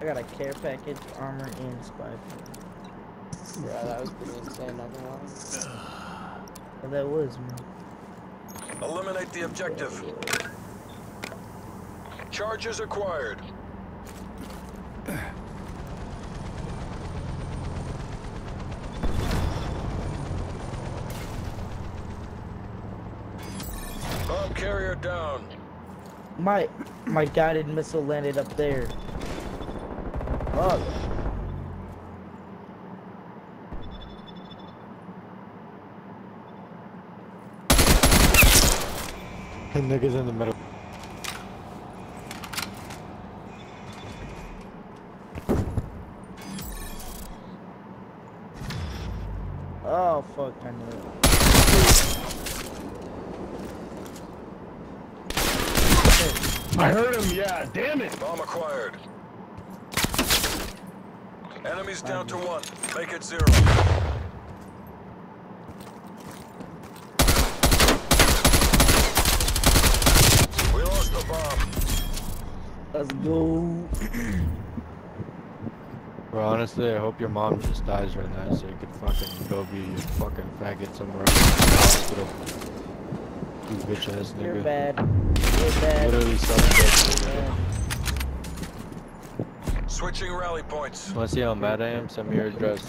I got a care package, armor, and spy. Yeah, that was pretty insane, not gonna lie. Well, that was, man. Eliminate the objective. Charges acquired. Bomb carrier down. My my guided missile landed up there. Fuck. Niggas in the middle. Oh fuck, I knew it. I heard him, yeah, damn it! Bomb acquired. Enemies down to one. Make it zero. We lost the bomb. Let's go. Bro, honestly, I hope your mom just dies right now so you could fucking go be a fucking faggot somewhere else in the hospital. You bitch ass You're nigga. bad. You're bad. Literally suspect. Switching rally points. Wanna see how mad I am? Send me your address.